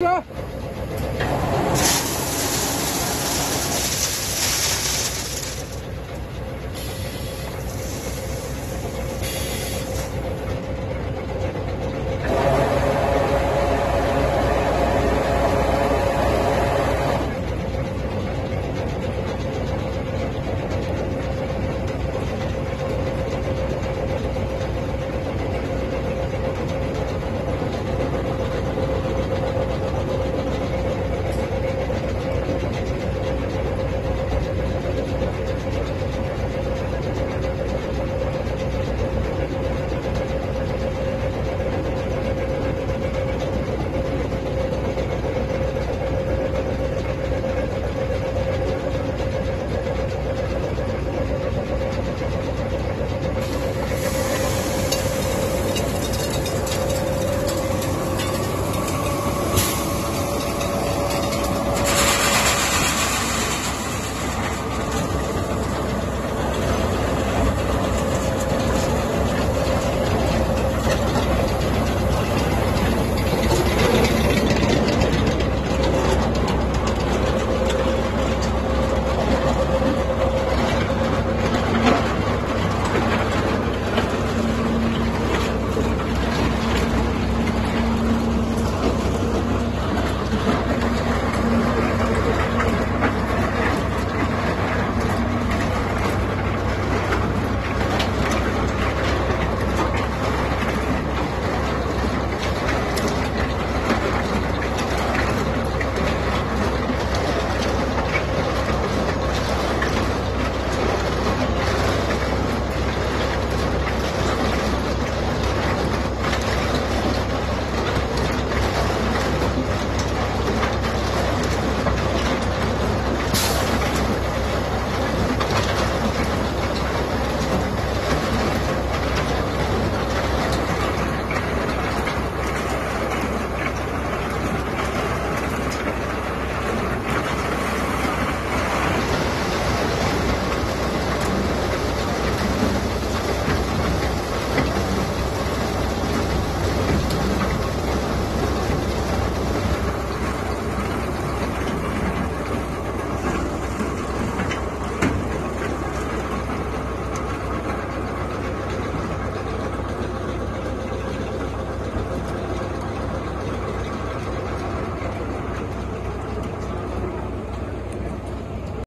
你。